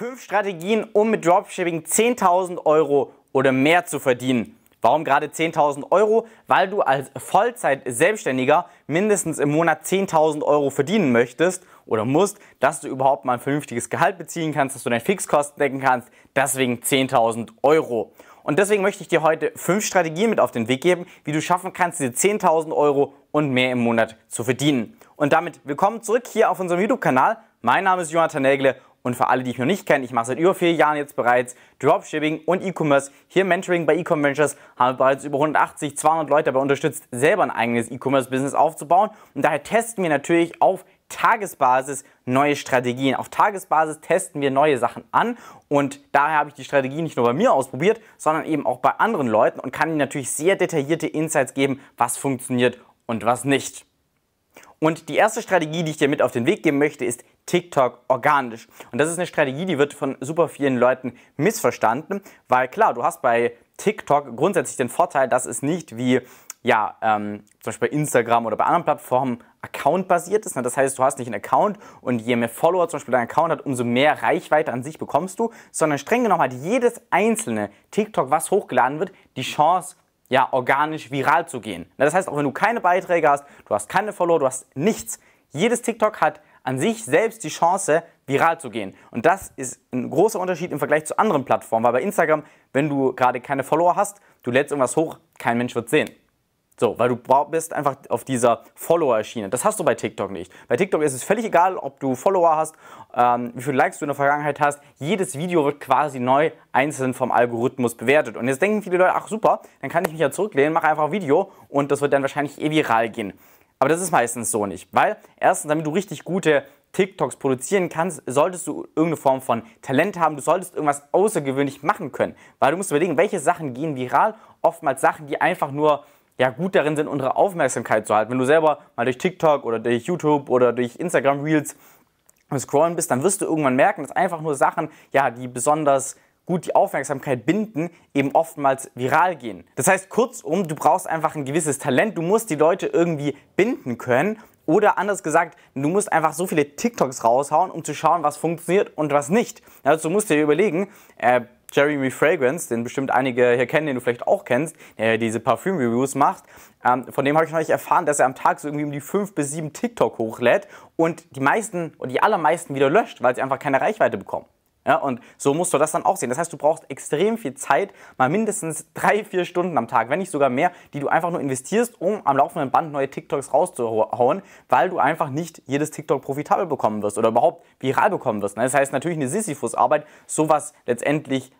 Fünf Strategien, um mit Dropshipping 10.000 Euro oder mehr zu verdienen. Warum gerade 10.000 Euro? Weil du als Vollzeit-Selbstständiger mindestens im Monat 10.000 Euro verdienen möchtest oder musst, dass du überhaupt mal ein vernünftiges Gehalt beziehen kannst, dass du deine Fixkosten decken kannst. Deswegen 10.000 Euro. Und deswegen möchte ich dir heute fünf Strategien mit auf den Weg geben, wie du schaffen kannst, diese 10.000 Euro und mehr im Monat zu verdienen. Und damit willkommen zurück hier auf unserem YouTube-Kanal. Mein Name ist Jonathan Nägle und für alle, die ich noch nicht kenne, ich mache seit über vier Jahren jetzt bereits Dropshipping und E-Commerce. Hier Mentoring bei E-Com Ventures haben wir bereits über 180, 200 Leute dabei unterstützt, selber ein eigenes E-Commerce-Business aufzubauen. Und daher testen wir natürlich auf Tagesbasis neue Strategien. Auf Tagesbasis testen wir neue Sachen an und daher habe ich die Strategie nicht nur bei mir ausprobiert, sondern eben auch bei anderen Leuten und kann ihnen natürlich sehr detaillierte Insights geben, was funktioniert und was nicht. Und die erste Strategie, die ich dir mit auf den Weg geben möchte, ist TikTok organisch. Und das ist eine Strategie, die wird von super vielen Leuten missverstanden, weil klar, du hast bei TikTok grundsätzlich den Vorteil, dass es nicht wie ja, ähm, zum Beispiel bei Instagram oder bei anderen Plattformen Account-basiert ist. Das heißt, du hast nicht einen Account und je mehr Follower zum Beispiel dein Account hat, umso mehr Reichweite an sich bekommst du, sondern streng genommen hat jedes einzelne TikTok, was hochgeladen wird, die Chance, ja, organisch viral zu gehen. Das heißt, auch wenn du keine Beiträge hast, du hast keine Follower, du hast nichts, jedes TikTok hat an sich selbst die Chance, viral zu gehen. Und das ist ein großer Unterschied im Vergleich zu anderen Plattformen, weil bei Instagram, wenn du gerade keine Follower hast, du lädst irgendwas hoch, kein Mensch wird sehen. So, weil du bist einfach auf dieser Follower-Schiene. Das hast du bei TikTok nicht. Bei TikTok ist es völlig egal, ob du Follower hast, ähm, wie viele Likes du in der Vergangenheit hast. Jedes Video wird quasi neu einzeln vom Algorithmus bewertet. Und jetzt denken viele Leute, ach super, dann kann ich mich ja zurücklehnen, mache einfach ein Video und das wird dann wahrscheinlich eh viral gehen. Aber das ist meistens so nicht. Weil erstens, damit du richtig gute TikToks produzieren kannst, solltest du irgendeine Form von Talent haben, du solltest irgendwas außergewöhnlich machen können. Weil du musst überlegen, welche Sachen gehen viral? Oftmals Sachen, die einfach nur ja, gut darin sind, unsere Aufmerksamkeit zu halten. Wenn du selber mal durch TikTok oder durch YouTube oder durch Instagram Reels scrollen bist, dann wirst du irgendwann merken, dass einfach nur Sachen, ja, die besonders gut die Aufmerksamkeit binden, eben oftmals viral gehen. Das heißt, kurzum, du brauchst einfach ein gewisses Talent, du musst die Leute irgendwie binden können oder anders gesagt, du musst einfach so viele TikToks raushauen, um zu schauen, was funktioniert und was nicht. Also du musst dir überlegen, äh, Jeremy Fragrance, den bestimmt einige hier kennen, den du vielleicht auch kennst, der diese Parfüm-Reviews macht. Ähm, von dem habe ich nicht erfahren, dass er am Tag so irgendwie um die 5 bis 7 TikTok hochlädt und die meisten und die allermeisten wieder löscht, weil sie einfach keine Reichweite bekommen. Ja, und so musst du das dann auch sehen. Das heißt, du brauchst extrem viel Zeit, mal mindestens drei, vier Stunden am Tag, wenn nicht sogar mehr, die du einfach nur investierst, um am laufenden Band neue TikToks rauszuhauen, weil du einfach nicht jedes TikTok profitabel bekommen wirst oder überhaupt viral bekommen wirst. Das heißt natürlich eine Sisyphus-Arbeit, sowas letztendlich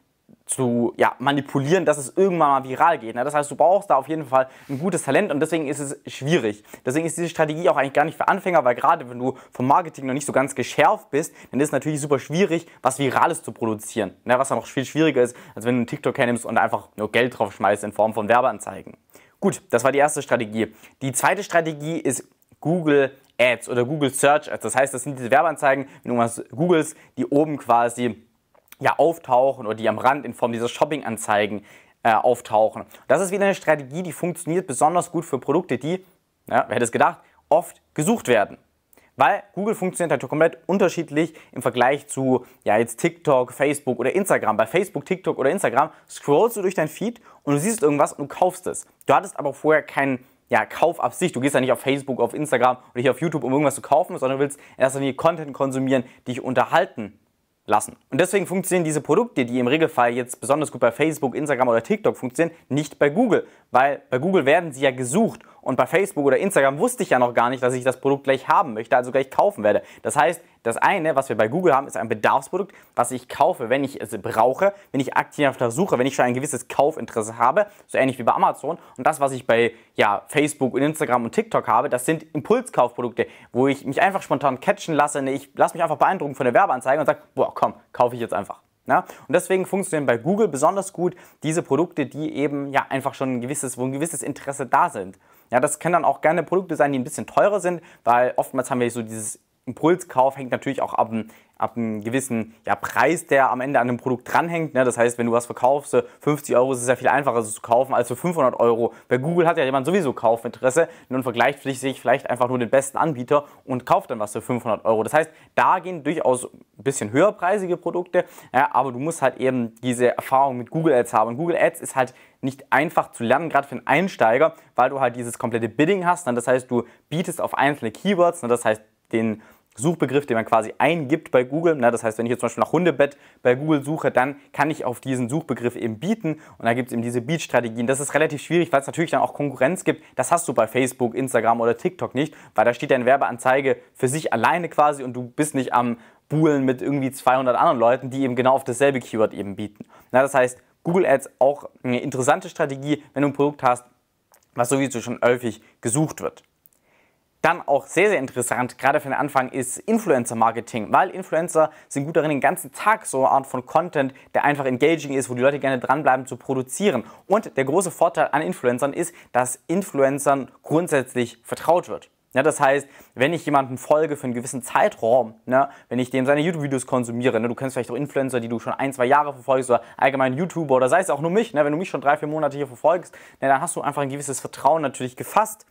zu ja, manipulieren, dass es irgendwann mal viral geht. Ne? Das heißt, du brauchst da auf jeden Fall ein gutes Talent und deswegen ist es schwierig. Deswegen ist diese Strategie auch eigentlich gar nicht für Anfänger, weil gerade wenn du vom Marketing noch nicht so ganz geschärft bist, dann ist es natürlich super schwierig, was Virales zu produzieren. Ne? Was dann auch viel schwieriger ist, als wenn du einen TikTok hernimmst und einfach nur Geld drauf schmeißt in Form von Werbeanzeigen. Gut, das war die erste Strategie. Die zweite Strategie ist Google Ads oder Google Search Ads. Das heißt, das sind diese Werbeanzeigen, wenn du was googelst, die oben quasi ja, auftauchen oder die am Rand in Form dieser Shopping-Anzeigen äh, auftauchen. Das ist wieder eine Strategie, die funktioniert besonders gut für Produkte, die, ja, wer hätte es gedacht, oft gesucht werden. Weil Google funktioniert halt komplett unterschiedlich im Vergleich zu ja, jetzt TikTok, Facebook oder Instagram. Bei Facebook, TikTok oder Instagram scrollst du durch dein Feed und du siehst irgendwas und du kaufst es. Du hattest aber vorher keinen ja, Kaufabsicht. Du gehst ja nicht auf Facebook, auf Instagram oder hier auf YouTube, um irgendwas zu kaufen, sondern du willst erst einmal Content konsumieren, dich unterhalten lassen. Und deswegen funktionieren diese Produkte, die im Regelfall jetzt besonders gut bei Facebook, Instagram oder TikTok funktionieren, nicht bei Google. Weil bei Google werden sie ja gesucht und bei Facebook oder Instagram wusste ich ja noch gar nicht, dass ich das Produkt gleich haben möchte, also gleich kaufen werde. Das heißt, das eine, was wir bei Google haben, ist ein Bedarfsprodukt, was ich kaufe, wenn ich es brauche, wenn ich aktiv auf der Suche, wenn ich schon ein gewisses Kaufinteresse habe, so ähnlich wie bei Amazon. Und das, was ich bei ja, Facebook und Instagram und TikTok habe, das sind Impulskaufprodukte, wo ich mich einfach spontan catchen lasse. Ich lasse mich einfach beeindrucken von der Werbeanzeige und sage, boah, komm, kaufe ich jetzt einfach. Ja? Und deswegen funktionieren bei Google besonders gut diese Produkte, die eben ja einfach schon ein gewisses, wo ein gewisses Interesse da sind. Ja, das können dann auch gerne Produkte sein, die ein bisschen teurer sind, weil oftmals haben wir so dieses Impulskauf, hängt natürlich auch ab, ab einem gewissen ja, Preis, der am Ende an dem Produkt dranhängt. Ne? Das heißt, wenn du was verkaufst, 50 Euro ist es ja viel einfacher zu kaufen als für 500 Euro. Bei Google hat ja jemand sowieso Kaufinteresse und vergleicht sich vielleicht einfach nur den besten Anbieter und kauft dann was für 500 Euro. Das heißt, da gehen durchaus ein bisschen höherpreisige Produkte, ja, aber du musst halt eben diese Erfahrung mit Google Ads haben. Und Google Ads ist halt nicht einfach zu lernen, gerade für einen Einsteiger, weil du halt dieses komplette Bidding hast. Ne? Das heißt, du bietest auf einzelne Keywords, ne? das heißt, den Suchbegriff, den man quasi eingibt bei Google. Ne? Das heißt, wenn ich jetzt zum Beispiel nach Hundebett bei Google suche, dann kann ich auf diesen Suchbegriff eben bieten. Und da gibt es eben diese Beat-Strategien. Das ist relativ schwierig, weil es natürlich dann auch Konkurrenz gibt. Das hast du bei Facebook, Instagram oder TikTok nicht, weil da steht deine Werbeanzeige für sich alleine quasi und du bist nicht am Buhlen mit irgendwie 200 anderen Leuten, die eben genau auf dasselbe Keyword eben bieten. Na, das heißt, Google Ads auch eine interessante Strategie, wenn du ein Produkt hast, was sowieso schon häufig gesucht wird. Dann auch sehr, sehr interessant, gerade für den Anfang, ist Influencer-Marketing, weil Influencer sind gut darin, den ganzen Tag so eine Art von Content, der einfach engaging ist, wo die Leute gerne dranbleiben, zu produzieren. Und der große Vorteil an Influencern ist, dass Influencern grundsätzlich vertraut wird. Ja, das heißt, wenn ich jemanden folge für einen gewissen Zeitraum, ne, wenn ich dem seine YouTube-Videos konsumiere, ne, du kennst vielleicht auch Influencer, die du schon ein, zwei Jahre verfolgst oder allgemein YouTuber oder sei es auch nur mich, ne, wenn du mich schon drei, vier Monate hier verfolgst, ne, dann hast du einfach ein gewisses Vertrauen natürlich gefasst.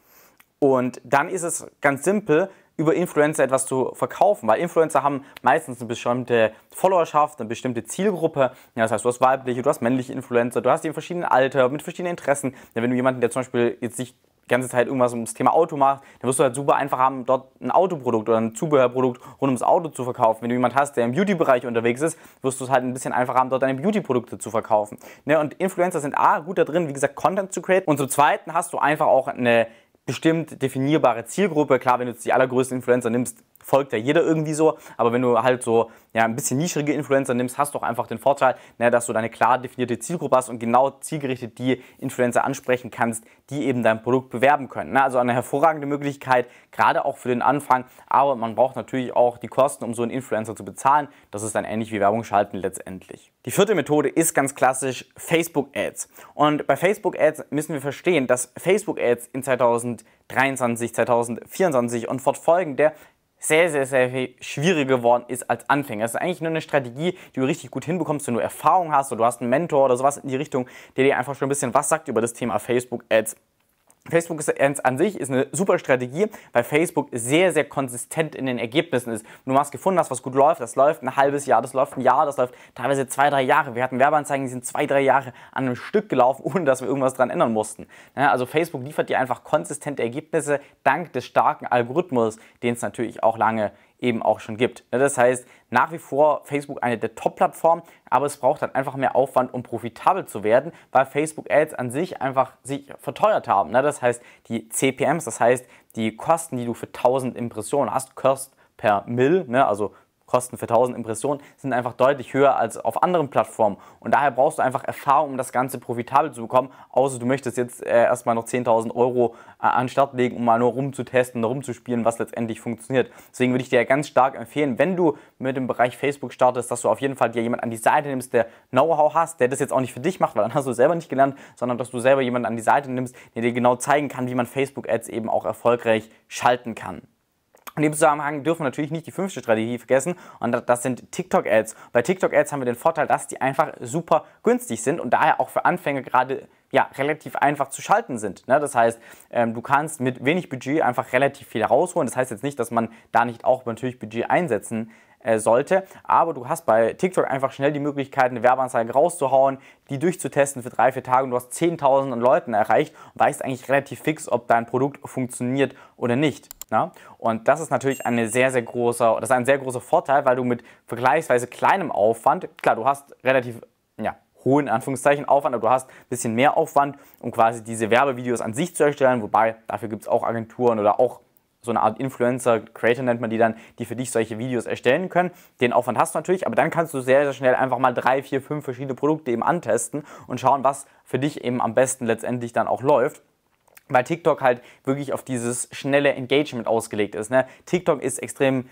Und dann ist es ganz simpel, über Influencer etwas zu verkaufen, weil Influencer haben meistens eine bestimmte Followerschaft, eine bestimmte Zielgruppe. Ja, das heißt, du hast weibliche, du hast männliche Influencer, du hast die in verschiedenen Alter, mit verschiedenen Interessen. Ja, wenn du jemanden, der zum Beispiel jetzt sich die ganze Zeit irgendwas ums Thema Auto macht, dann wirst du halt super einfach haben, dort ein Autoprodukt oder ein Zubehörprodukt rund ums Auto zu verkaufen. Wenn du jemanden hast, der im Beauty-Bereich unterwegs ist, wirst du es halt ein bisschen einfacher haben, dort deine Beauty-Produkte zu verkaufen. Ne? Und Influencer sind A, gut da drin, wie gesagt, Content zu create. Und zum Zweiten hast du einfach auch eine bestimmt definierbare Zielgruppe. Klar, wenn du jetzt die allergrößten Influencer nimmst, folgt ja jeder irgendwie so. Aber wenn du halt so ja, ein bisschen nischrige Influencer nimmst, hast du auch einfach den Vorteil, ne, dass du deine klar definierte Zielgruppe hast und genau zielgerichtet die Influencer ansprechen kannst, die eben dein Produkt bewerben können. Ne? Also eine hervorragende Möglichkeit, gerade auch für den Anfang. Aber man braucht natürlich auch die Kosten, um so einen Influencer zu bezahlen. Das ist dann ähnlich wie Werbung schalten letztendlich. Die vierte Methode ist ganz klassisch Facebook Ads. Und bei Facebook Ads müssen wir verstehen, dass Facebook Ads in 2023, 2024 und fortfolgende sehr, sehr, sehr viel schwieriger geworden ist als Anfänger. Es ist eigentlich nur eine Strategie, die du richtig gut hinbekommst, wenn du Erfahrung hast oder du hast einen Mentor oder sowas in die Richtung, der dir einfach schon ein bisschen was sagt über das Thema Facebook Ads. Facebook ist an sich ist eine super Strategie, weil Facebook sehr, sehr konsistent in den Ergebnissen ist. Du was gefunden hast, was gut läuft, das läuft ein halbes Jahr, das läuft ein Jahr, das läuft teilweise zwei, drei Jahre. Wir hatten Werbeanzeigen, die sind zwei, drei Jahre an einem Stück gelaufen, ohne dass wir irgendwas dran ändern mussten. also Facebook liefert dir einfach konsistente Ergebnisse dank des starken Algorithmus, den es natürlich auch lange eben auch schon gibt. Das heißt, nach wie vor Facebook eine der Top-Plattformen, aber es braucht dann einfach mehr Aufwand, um profitabel zu werden, weil Facebook-Ads an sich einfach sich verteuert haben. Das heißt, die CPMs, das heißt, die Kosten, die du für 1000 Impressionen hast, kostet per Mill, also Kosten für 1000 Impressionen sind einfach deutlich höher als auf anderen Plattformen. Und daher brauchst du einfach Erfahrung, um das Ganze profitabel zu bekommen. Außer du möchtest jetzt äh, erstmal noch 10.000 Euro äh, an den Start legen, um mal nur rumzutesten, rumzuspielen, was letztendlich funktioniert. Deswegen würde ich dir ganz stark empfehlen, wenn du mit dem Bereich Facebook startest, dass du auf jeden Fall dir jemanden an die Seite nimmst, der Know-how hast, der das jetzt auch nicht für dich macht, weil dann hast du selber nicht gelernt, sondern dass du selber jemanden an die Seite nimmst, der dir genau zeigen kann, wie man Facebook-Ads eben auch erfolgreich schalten kann. In dem Zusammenhang dürfen wir natürlich nicht die fünfte Strategie vergessen und das sind TikTok-Ads. Bei TikTok-Ads haben wir den Vorteil, dass die einfach super günstig sind und daher auch für Anfänger gerade ja, relativ einfach zu schalten sind. Ne? Das heißt, ähm, du kannst mit wenig Budget einfach relativ viel rausholen. Das heißt jetzt nicht, dass man da nicht auch natürlich Budget einsetzen äh, sollte. Aber du hast bei TikTok einfach schnell die Möglichkeit, eine Werbeanzeige rauszuhauen, die durchzutesten für drei, vier Tage und du hast 10.000 Leuten erreicht und weißt eigentlich relativ fix, ob dein Produkt funktioniert oder nicht. Na? Und das ist natürlich eine sehr, sehr großer, das ist ein sehr großer Vorteil, weil du mit vergleichsweise kleinem Aufwand, klar, du hast relativ ja, hohen Anführungszeichen Aufwand, aber du hast ein bisschen mehr Aufwand, um quasi diese Werbevideos an sich zu erstellen, wobei dafür gibt es auch Agenturen oder auch so eine Art Influencer, Creator nennt man die dann, die für dich solche Videos erstellen können. Den Aufwand hast du natürlich, aber dann kannst du sehr, sehr schnell einfach mal drei, vier, fünf verschiedene Produkte eben antesten und schauen, was für dich eben am besten letztendlich dann auch läuft weil TikTok halt wirklich auf dieses schnelle Engagement ausgelegt ist. Ne? TikTok ist extrem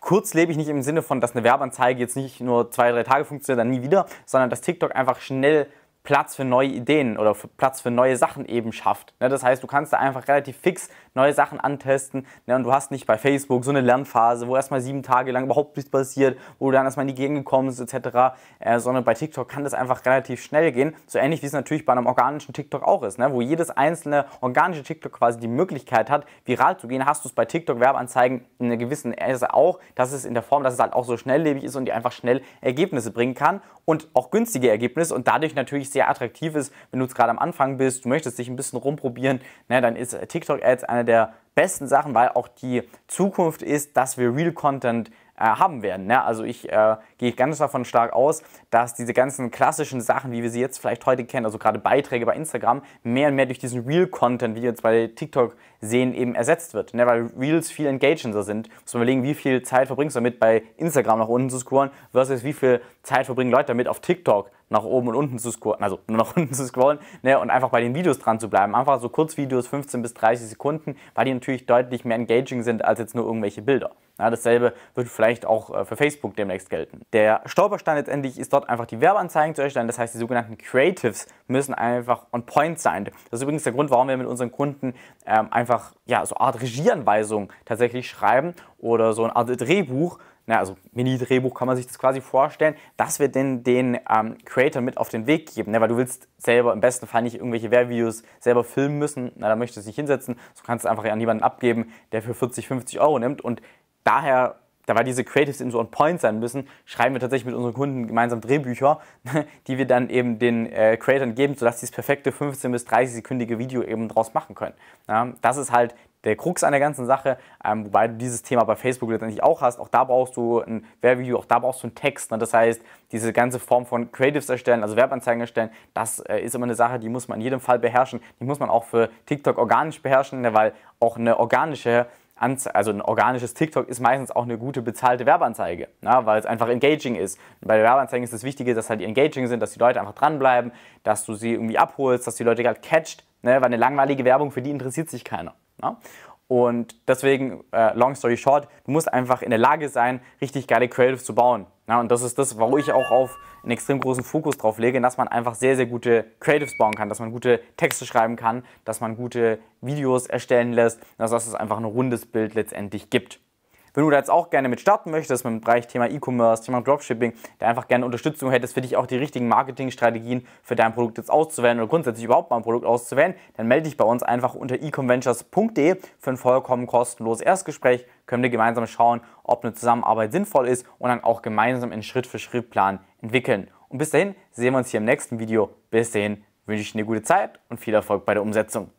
kurzlebig, nicht im Sinne von, dass eine Werbeanzeige jetzt nicht nur zwei, drei Tage funktioniert, dann nie wieder, sondern dass TikTok einfach schnell Platz für neue Ideen oder für Platz für neue Sachen eben schafft. Ne? Das heißt, du kannst da einfach relativ fix neue Sachen antesten ne? und du hast nicht bei Facebook so eine Lernphase, wo erstmal sieben Tage lang überhaupt nichts passiert, wo du dann erstmal in die Gegend kommst etc., äh, sondern bei TikTok kann das einfach relativ schnell gehen, so ähnlich wie es natürlich bei einem organischen TikTok auch ist, ne? wo jedes einzelne organische TikTok quasi die Möglichkeit hat, viral zu gehen, hast du es bei TikTok Werbeanzeigen in einer gewissen Weise auch, dass es in der Form, dass es halt auch so schnelllebig ist und dir einfach schnell Ergebnisse bringen kann und auch günstige Ergebnisse und dadurch natürlich sehr attraktiv ist, wenn du jetzt gerade am Anfang bist, du möchtest dich ein bisschen rumprobieren, ne, dann ist TikTok Ads eine der besten Sachen, weil auch die Zukunft ist, dass wir Real Content äh, haben werden. Ne? Also ich äh, gehe ganz davon stark aus, dass diese ganzen klassischen Sachen, wie wir sie jetzt vielleicht heute kennen, also gerade Beiträge bei Instagram, mehr und mehr durch diesen Real-Content, wie wir jetzt bei TikTok sehen, eben ersetzt wird. Ne? Weil Reels viel engagender sind. Muss man überlegen, wie viel Zeit verbringst du damit, bei Instagram nach unten zu scrollen, versus wie viel Zeit verbringen Leute damit, auf TikTok nach oben und unten zu scrollen, also nur nach unten zu scrollen ne? und einfach bei den Videos dran zu bleiben. Einfach so Kurzvideos, 15 bis 30 Sekunden, weil die natürlich deutlich mehr engaging sind als jetzt nur irgendwelche Bilder. Ja, dasselbe wird vielleicht auch äh, für Facebook demnächst gelten. Der Stolperstein letztendlich ist dort einfach die Werbeanzeigen zu erstellen. Das heißt, die sogenannten Creatives müssen einfach on point sein. Das ist übrigens der Grund, warum wir mit unseren Kunden ähm, einfach ja, so eine Art Regieanweisung tatsächlich schreiben oder so eine Art Drehbuch, na, also Mini-Drehbuch kann man sich das quasi vorstellen, dass wir den, den ähm, Creator mit auf den Weg geben, ne? weil du willst selber im besten Fall nicht irgendwelche Werbevideos selber filmen müssen, na, da möchtest du nicht hinsetzen, so kannst du einfach an jemanden abgeben, der für 40, 50 Euro nimmt und daher, da weil diese Creatives eben so on point sein müssen, schreiben wir tatsächlich mit unseren Kunden gemeinsam Drehbücher, die wir dann eben den äh, Creators geben, sodass sie das perfekte 15 bis 30 sekündige Video eben draus machen können. Ja, das ist halt der Krux an der ganzen Sache, ähm, wobei du dieses Thema bei Facebook letztendlich auch hast. Auch da brauchst du ein Werbevideo, auch da brauchst du einen Text. Ne? Das heißt, diese ganze Form von Creatives erstellen, also Werbeanzeigen erstellen, das äh, ist immer eine Sache, die muss man in jedem Fall beherrschen. Die muss man auch für TikTok organisch beherrschen, ne? weil auch eine organische Anze also ein organisches TikTok ist meistens auch eine gute bezahlte Werbeanzeige, na, weil es einfach engaging ist. Und bei Werbeanzeigen ist das Wichtige, dass halt die engaging sind, dass die Leute einfach dranbleiben, dass du sie irgendwie abholst, dass die Leute halt catcht, ne, weil eine langweilige Werbung, für die interessiert sich keiner. Na? Und deswegen, äh, long story short, du musst einfach in der Lage sein, richtig geile Creatives zu bauen. Ja, und das ist das, wo ich auch auf einen extrem großen Fokus drauf lege, dass man einfach sehr, sehr gute Creatives bauen kann, dass man gute Texte schreiben kann, dass man gute Videos erstellen lässt, dass es einfach ein rundes Bild letztendlich gibt. Wenn du da jetzt auch gerne mit starten möchtest, mit dem Bereich Thema E-Commerce, Thema Dropshipping, der einfach gerne Unterstützung hättest, für dich auch die richtigen Marketingstrategien für dein Produkt jetzt auszuwählen oder grundsätzlich überhaupt mal ein Produkt auszuwählen, dann melde dich bei uns einfach unter ecomventures.de für ein vollkommen kostenloses Erstgespräch. Können wir gemeinsam schauen, ob eine Zusammenarbeit sinnvoll ist und dann auch gemeinsam einen Schritt-für-Schritt-Plan entwickeln. Und bis dahin sehen wir uns hier im nächsten Video. Bis dahin wünsche ich dir eine gute Zeit und viel Erfolg bei der Umsetzung.